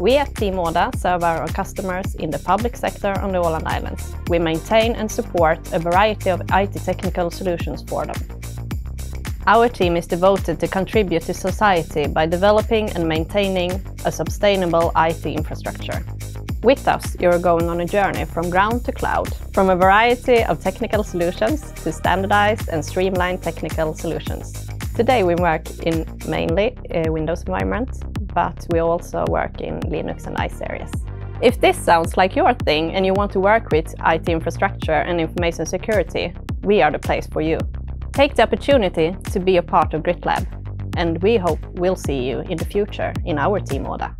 We at Team Åda serve our customers in the public sector on the Åland Islands. We maintain and support a variety of IT technical solutions for them. Our team is devoted to contribute to society by developing and maintaining a sustainable IT infrastructure. With us, you're going on a journey from ground to cloud, from a variety of technical solutions to standardized and streamlined technical solutions. Today we work in mainly a Windows environment, but we also work in Linux and ICE areas. If this sounds like your thing and you want to work with IT infrastructure and information security, we are the place for you. Take the opportunity to be a part of GritLab, and we hope we'll see you in the future in our Team Åda.